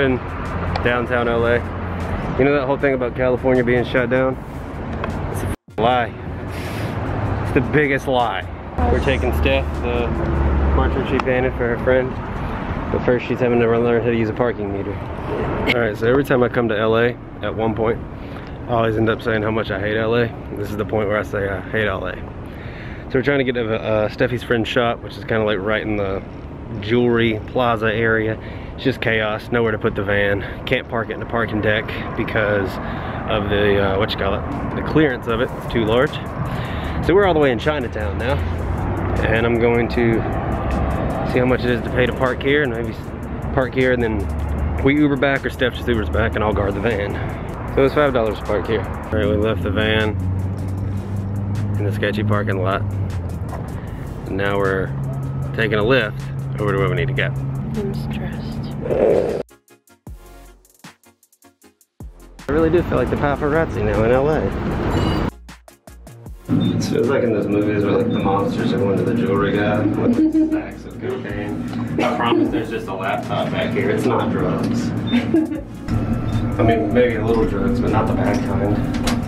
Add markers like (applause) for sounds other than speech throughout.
in downtown LA. You know that whole thing about California being shut down? It's a lie. It's the biggest lie. We're taking Steph, the marcher she painted for her friend. But first she's having to learn how to use a parking meter. Alright, so every time I come to LA, at one point, I always end up saying how much I hate LA. This is the point where I say I hate LA. So we're trying to get to uh, Stephi's friend's shop, which is kind of like right in the jewelry plaza area. It's just chaos, nowhere to put the van. Can't park it in the parking deck because of the, uh, what you call it, the clearance of it. It's too large. So we're all the way in Chinatown now. And I'm going to see how much it is to pay to park here and maybe park here and then we Uber back or Steph just Ubers back and I'll guard the van. So it's $5 to park here. All right, we left the van in the sketchy parking lot. And now we're taking a lift over to where we need to go. I'm stressed. I really do feel like the paparazzi now in LA. It feels like in those movies where like the monsters are going to the jewelry guy with like, (laughs) stacks of cocaine. I promise there's just a laptop back here. It's not drugs. (laughs) I mean, maybe a little drugs, but not the bad kind.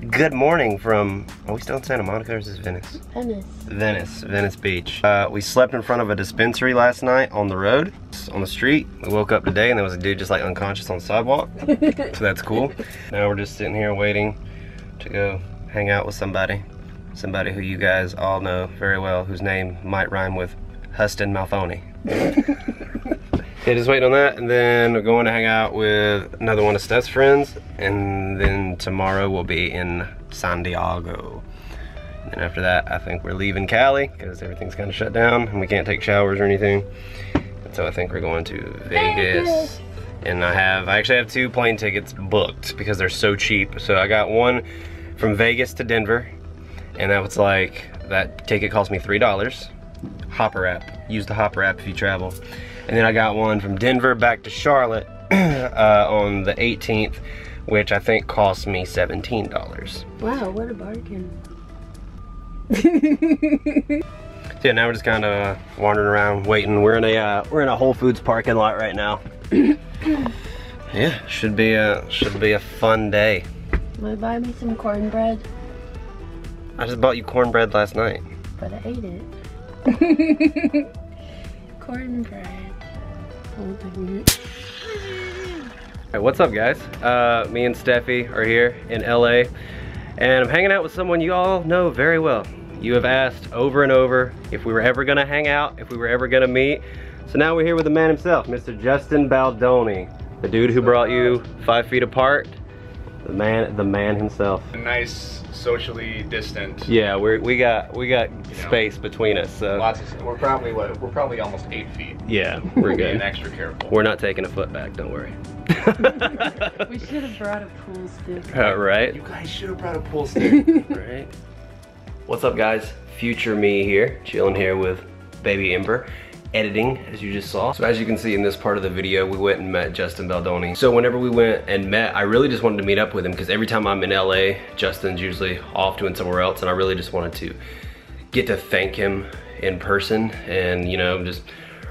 Good morning from, are we still in Santa Monica or is this Venice? Venice. Venice, Venice Beach. Uh, we slept in front of a dispensary last night on the road, on the street. We woke up today and there was a dude just like unconscious on the sidewalk. so that's cool. (laughs) Now we're just sitting here waiting to go hang out with somebody. Somebody who you guys all know very well, whose name might rhyme with Huston Malfoni. (laughs) Yeah, just waiting on that, and then we're going to hang out with another one of Steph's friends, and then tomorrow we'll be in San Diego. And then after that, I think we're leaving Cali, because everything's kind of shut down, and we can't take showers or anything. And so I think we're going to Vegas. And I have, I actually have two plane tickets booked, because they're so cheap. So I got one from Vegas to Denver, and that was like, that ticket cost me $3. Hopper app, use the Hopper app if you travel. And then I got one from Denver back to Charlotte (clears throat) uh, on the 18th, which I think cost me $17. Wow, what a bargain. (laughs) So yeah, now we're just kind of wandering around, waiting. We're in a uh, we're in a Whole Foods parking lot right now. (coughs) yeah, should be a should be a fun day. Wanna buy me some cornbread? I just bought you cornbread last night. But I ate it. (laughs) cornbread. Holding it. Hey, what's up guys? Uh, me and Stephi are here in LA and I'm hanging out with someone you all know very well. You have asked over and over if we were ever gonna hang out, if we were ever gonna meet. So now we're here with the man himself, Mr. Justin Baldoni, the dude who brought you Five Feet Apart, the man, the man himself. nice socially distant. Yeah, we're, we got we got space between us, so Lots of. We're probably what? We're probably almost eight feet. yeah, we're Being good. extra careful. We're not taking a foot back, don't worry. (laughs) We should have brought a pool stick. Uh, right? You guys should have brought a pool stick. (laughs) Right. What's up guys? Future me here, chilling here with baby Ember, editing as you just saw. So as you can see in this part of the video, we went and met Justin Baldoni. So whenever we went and met, I really just wanted to meet up with him because every time I'm in LA, Justin's usually off doing somewhere else and I really just wanted to get to thank him in person and you know, just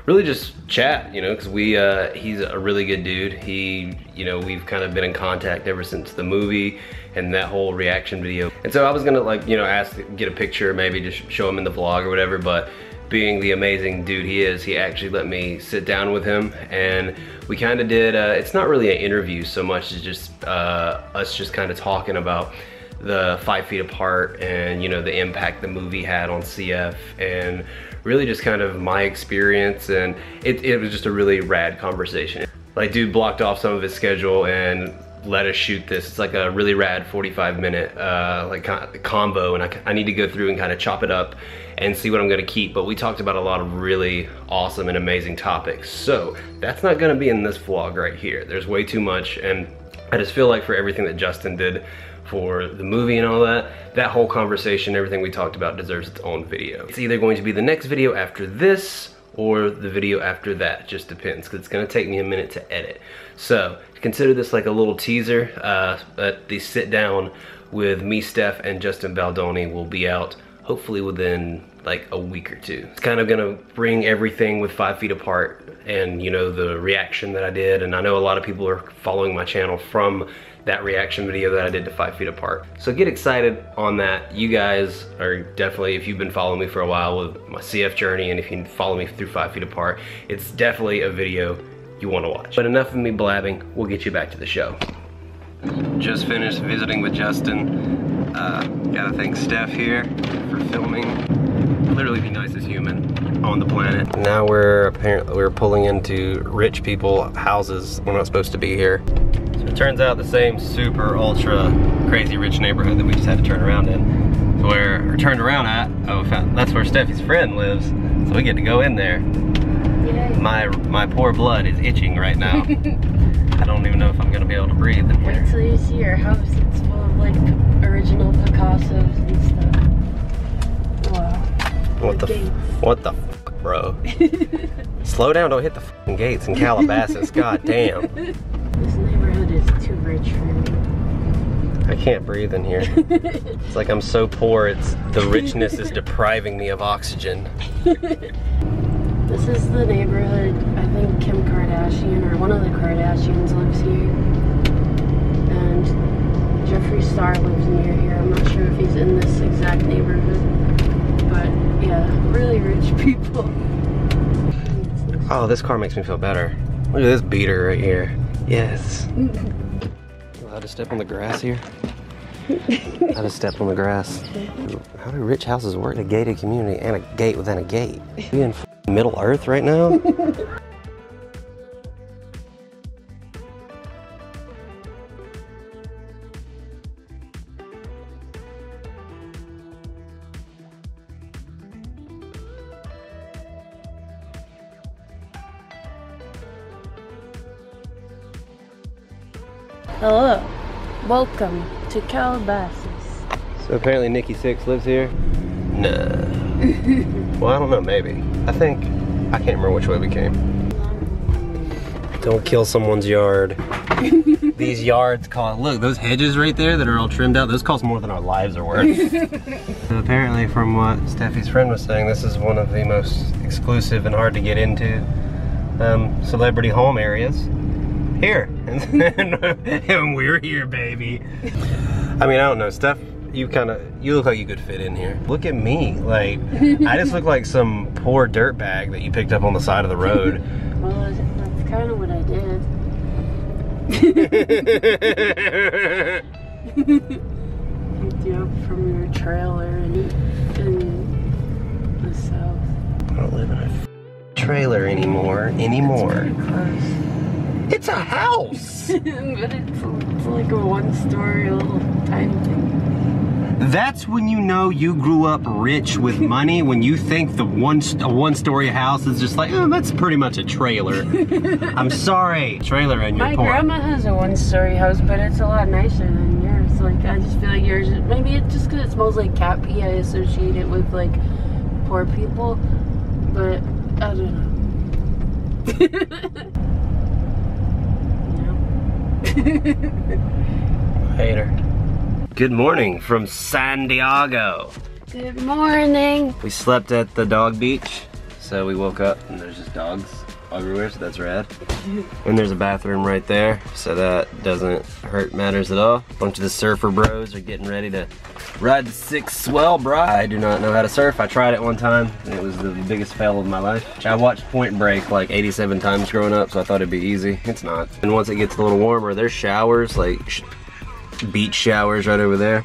really just chat, you know, because we, uh, he's a really good dude. He, you know, we've kind of been in contact ever since the movie and that whole reaction video. And so I was gonna like, you know, ask, get a picture, maybe just show him in the vlog or whatever, but being the amazing dude he is, he actually let me sit down with him and we kind of did, uh, it's not really an interview so much as just uh, us just kind of talking about the five feet apart and you know the impact the movie had on CF and really just kind of my experience and it, it was just a really rad conversation. Like dude blocked off some of his schedule and let us shoot this. It's like a really rad 45 minute uh, like combo and I, I need to go through and kind of chop it up and see what I'm gonna keep. But we talked about a lot of really awesome and amazing topics. So that's not gonna be in this vlog right here. There's way too much and I just feel like for everything that Justin did for the movie and all that. That whole conversation, everything we talked about deserves its own video. It's either going to be the next video after this or the video after that, just depends, because it's gonna take me a minute to edit. So, consider this like a little teaser, uh, but the sit down with me, Steph, and Justin Baldoni will be out hopefully within like a week or two. It's kind of gonna bring everything with Five Feet Apart and you know the reaction that I did and I know a lot of people are following my channel from that reaction video that I did to Five Feet Apart. So get excited on that. You guys are definitely, if you've been following me for a while with my CF journey and if you follow me through Five Feet Apart, it's definitely a video you wanna watch. But enough of me blabbing, we'll get you back to the show. Just finished visiting with Justin. Uh, gotta thank Steph here for filming. Literally the nicest human on the planet. Now we're apparently we're pulling into rich people houses. We're not supposed to be here. So it turns out the same super ultra crazy rich neighborhood that we just had to turn around in. So where we turned around at, oh that's where Stephi's friend lives. So we get to go in there. Yay. My my poor blood is itching right now. (laughs) I don't even know if I'm gonna be able to breathe in Wait till you see our house. It's full of like original Picassos and stuff. Wow. What the, gates. f- what the fuck, bro? (laughs) Slow down, don't hit the gates in Calabasas, (laughs) god damn. This neighborhood is too rich for me. I can't breathe in here. It's like I'm so poor, it's, the richness is depriving me of oxygen. (laughs) This is the neighborhood, I think Kim Kardashian or one of the Kardashians lives here. And Jeffree Star lives near here. I'm not sure if he's in this exact neighborhood. But really rich people. Oh, this car makes me feel better. Look at this beater right here. Yes. Allowed to step on the grass here? How to step on the grass. How do rich houses work? in A gated community and a gate within a gate. We in Middle Earth right now? Hello. Welcome to Calabasas. So apparently Nikki Sixx lives here? (laughs) Nah. well, I don't know, maybe. I think, I can't remember which way we came. Don't kill someone's yard. (laughs) These yards cost, look, those hedges right there that are all trimmed out, those cost more than our lives are worth. (laughs) so apparently from what Stephi's friend was saying, this is one of the most exclusive and hard to get into um, celebrity home areas. Here. (laughs) and we're here, baby. I mean, I don't know, Steph, you kind of, you look like you could fit in here. Look at me, like, (laughs) I just look like some poor dirt bag that you picked up on the side of the road. (laughs) Well, that's kind of what I did. Picked you up from your trailer in, in the south. I don't live in a trailer anymore, anymore. Pretty close. It's a house! (laughs) but it's, it's like a one-story little tiny thing. That's when you know you grew up rich with money, when you think the one a one-story house is just like, oh, that's pretty much a trailer. (laughs) I'm sorry, trailer and you're My poor. grandma has a one-story house, but it's a lot nicer than yours. Like I just feel like yours. Maybe it's just because it smells like cat pee. I associate it with like poor people, but I don't know. (laughs) (laughs) Hater. Good morning from San Diego. Good morning. We slept at the dog beach, so we woke up and there's just dogs everywhere, so that's rad. (laughs) and there's a bathroom right there, so that doesn't hurt matters at all. A bunch of the surfer bros are getting ready to ride the six swell, bro. I do not know how to surf. I tried it one time, and it was the biggest fail of my life. I watched Point Break like 87 times growing up, so I thought it'd be easy. It's not. And once it gets a little warmer, there's showers, like sh beach showers right over there.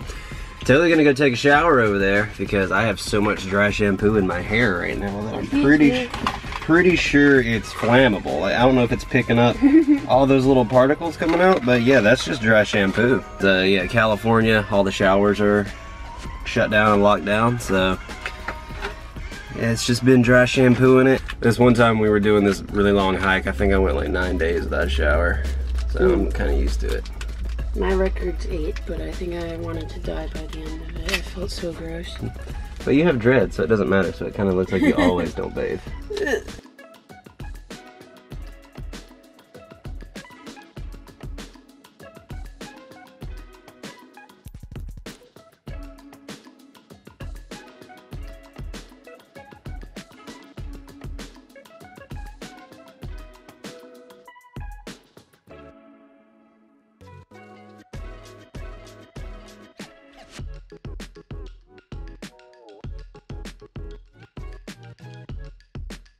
Totally gonna go take a shower over there because I have so much dry shampoo in my hair right now that I'm pretty pretty sure it's flammable. I don't know if it's picking up (laughs) all those little particles coming out, but yeah, that's just dry shampoo. So yeah, California, all the showers are shut down and locked down, so yeah, it's just been dry shampoo in it. This one time we were doing this really long hike, I think I went like nine days without a shower. So I'm hmm. kinda used to it. My record's eight, but I think I wanted to die by the end of it. I felt so gross. But you have dread, so it doesn't matter. So it kind of looks like you always don't bathe. (laughs)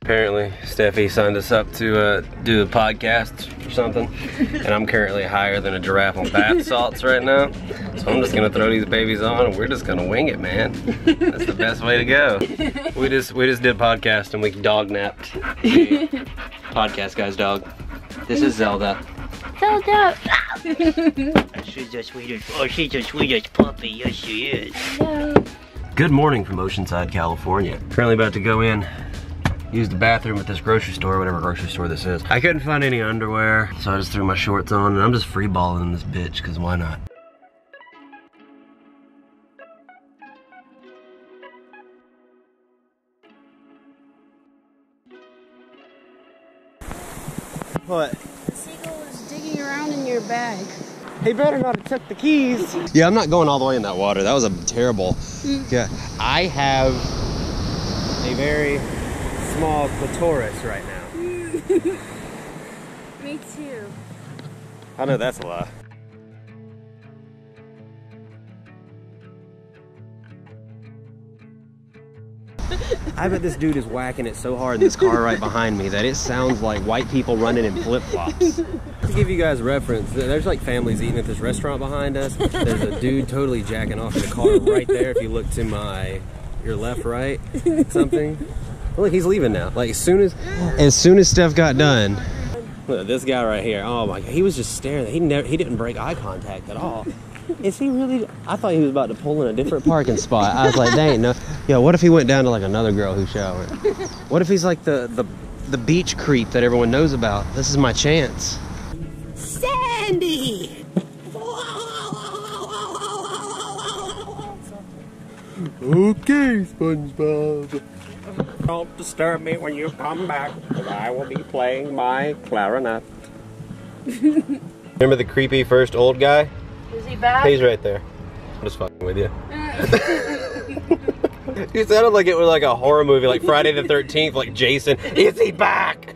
Apparently, Stephi signed us up to uh, do a podcast or something, (laughs) and I'm currently higher than a giraffe on bath (laughs) salts right now. So I'm just gonna throw these babies on, and we're just gonna wing it, man. That's the best way to go. We just we just did podcast and we dog napped. (laughs) podcast guy's dog. This is Zelda. Zelda! She's the sweetest. Oh, she's the sweetest puppy. Yes, she is. Hello. Good morning from Oceanside, California. Currently about to go in, use the bathroom at this grocery store, whatever grocery store this is. I couldn't find any underwear, so I just threw my shorts on and I'm just free balling this bitch, cause why not? What? The seagull is digging around in your bag. He better not have took the keys. (laughs) Yeah, I'm not going all the way in that water. That was a terrible. Mm. Yeah, I have a very small clitoris right now. (laughs) Me too. I know that's a lie. I bet this dude is whacking it so hard in this car right behind me that it sounds like white people running in flip flops. to give you guys reference, there's like families eating at this restaurant behind us. There's a dude totally jacking off in the car right there. If you look to my your left, right, something. Look, he's leaving now. Like as soon as (gasps) as soon as Steph got done, Look, this guy right here. Oh my god, he was just staring. He never, he didn't break eye contact at all. (laughs) Is he really? I thought he was about to pull in a different parking (laughs) spot. I was like, dang, no. Yo, what if he went down to like another girl who showered? (laughs) What if he's like the the the beach creep that everyone knows about? This is my chance. Sandy! Okay, SpongeBob. Don't disturb me when you come back, because I will be playing my clarinet. (laughs) Remember the creepy first old guy? Is he back? He's right there. I'm just fucking with you. (laughs) you sounded like it was like a horror movie, like Friday the 13th, like Jason. Is he back?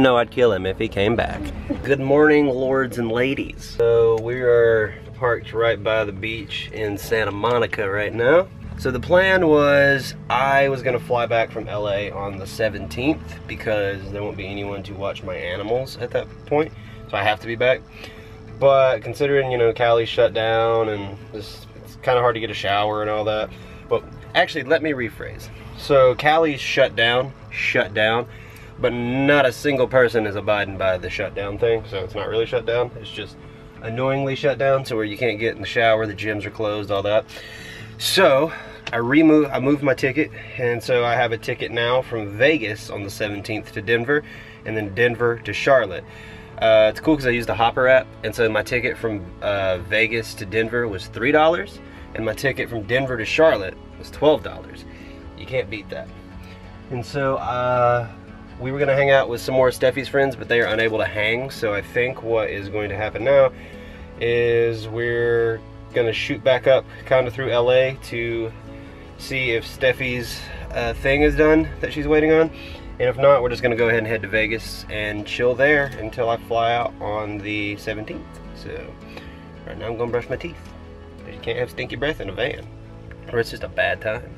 No, I'd kill him if he came back. Good morning, lords and ladies. So we are parked right by the beach in Santa Monica right now. So the plan was I was gonna fly back from LA on the 17th because there won't be anyone to watch my animals at that point. So I have to be back. But considering, you know, Cali's shut down and just, it's kind of hard to get a shower and all that. But actually, let me rephrase. So Cali's shut down, shut down, but not a single person is abiding by the shutdown thing. So it's not really shut down. It's just annoyingly shut down so where you can't get in the shower, the gyms are closed, all that. So I remove, I moved my ticket, and so I have a ticket now from Vegas on the 17th to Denver, and then Denver to Charlotte. Uh, it's cool because I used the Hopper app, and so my ticket from uh, Vegas to Denver was three dollars, and my ticket from Denver to Charlotte was twelve dollars. You can't beat that. And so uh, we were gonna hang out with some more Stephi's friends, but they are unable to hang. So I think what is going to happen now is we're gonna shoot back up kind of through LA to see if Stephi's uh, thing is done that she's waiting on. And if not, we're just gonna go ahead and head to Vegas and chill there until I fly out on the 17th. So right now I'm gonna brush my teeth. You can't have stinky breath in a van. Or it's just a bad time.